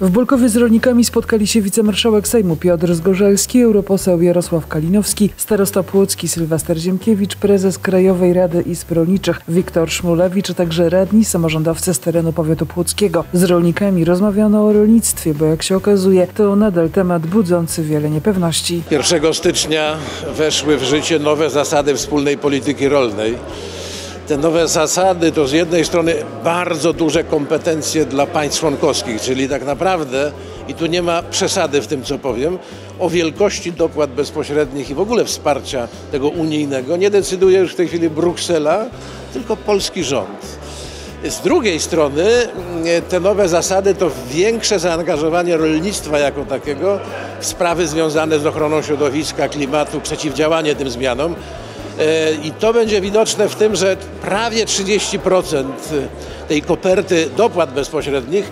W Bolkowie z rolnikami spotkali się wicemarszałek Sejmu Piotr Zgorzelski, europoseł Jarosław Kalinowski, starosta płocki Sylwester Ziemkiewicz, prezes Krajowej Rady Izb Rolniczych Wiktor Szmulewicz, a także radni samorządowcy z terenu powiatu płockiego. Z rolnikami rozmawiano o rolnictwie, bo jak się okazuje, to nadal temat budzący wiele niepewności. 1 stycznia weszły w życie nowe zasady wspólnej polityki rolnej. Te nowe zasady to z jednej strony bardzo duże kompetencje dla państw członkowskich, czyli tak naprawdę, i tu nie ma przesady w tym, co powiem, o wielkości dopłat bezpośrednich i w ogóle wsparcia tego unijnego nie decyduje już w tej chwili Bruksela, tylko polski rząd. Z drugiej strony mm, te nowe zasady to większe zaangażowanie rolnictwa jako takiego w sprawy związane z ochroną środowiska, klimatu, przeciwdziałanie tym zmianom. E, I to będzie widoczne w tym, że prawie 30% tej koperty dopłat bezpośrednich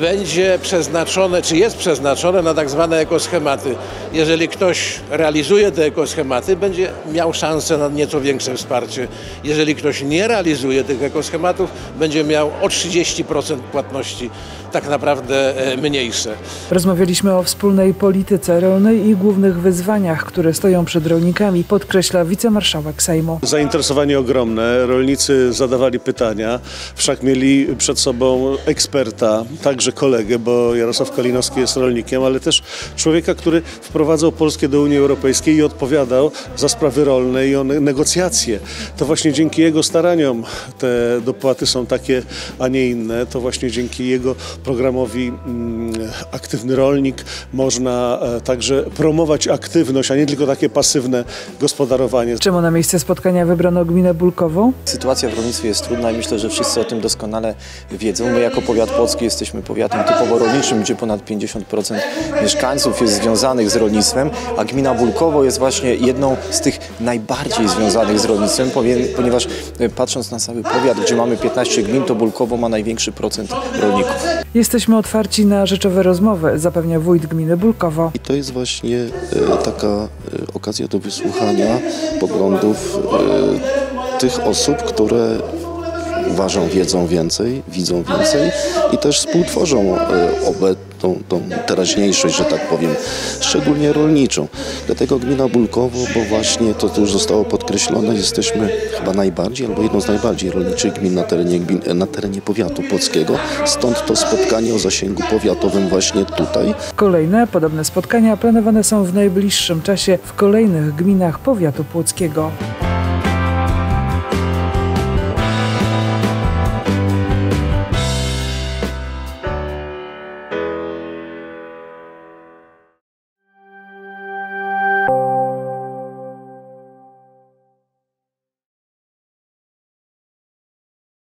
będzie przeznaczone, czy jest przeznaczone na tak zwane ekoschematy. Jeżeli ktoś realizuje te ekoschematy, będzie miał szansę na nieco większe wsparcie. Jeżeli ktoś nie realizuje tych ekoschematów, będzie miał o 30% płatności tak naprawdę e, mniejsze. Rozmawialiśmy o wspólnej polityce rolnej i głównych wyzwaniach, które stoją przed rolnikami, podkreśla wicemarszałek Sejmu. Zainteresowanie ogromne. Rolnicy zadawali pytania, wszak mieli przed sobą eksperta, także kolegę, bo Jarosław Kalinowski jest rolnikiem, ale też człowieka, który wprowadzał Polskę do Unii Europejskiej i odpowiadał za sprawy rolne i o negocjacje. To właśnie dzięki jego staraniom te dopłaty są takie, a nie inne. To właśnie dzięki jego programowi mm, Aktywny Rolnik można e, także promować aktywność, a nie tylko takie pasywne gospodarowanie. Czemu na miejsce spotkania wybrano gminę Bulkową? Sytuacja w rolnictwie jest trudna i myślę, że wszyscy o tym doskonale wiedzą. My jako powiat płocki jesteśmy powiatem typowo rolniczym, gdzie ponad 50% mieszkańców jest związanych z rolnictwem, a gmina Bulkowo jest właśnie jedną z tych najbardziej związanych z rolnictwem, ponieważ e, patrząc na cały powiat, gdzie mamy 15 gmin, to Bulkowo ma największy procent rolników. Jesteśmy otwarci na rzeczowe rozmowy, zapewnia wójt gminy Bulkowo. I to jest właśnie e, taka e, okazja do wysłuchania poglądów tych osób, które uważą, wiedzą więcej, widzą więcej i też współtworzą obecną tą, teraźniejszość, że tak powiem, szczególnie rolniczą. Dlatego gmina Bulkowo, bo właśnie to, już zostało podkreślone, jesteśmy chyba najbardziej albo jedną z najbardziej rolniczych gmin na terenie, gmin, na terenie powiatu płockiego. Stąd to spotkanie o zasięgu powiatowym właśnie tutaj. Kolejne podobne spotkania planowane są w najbliższym czasie w kolejnych gminach powiatu płockiego.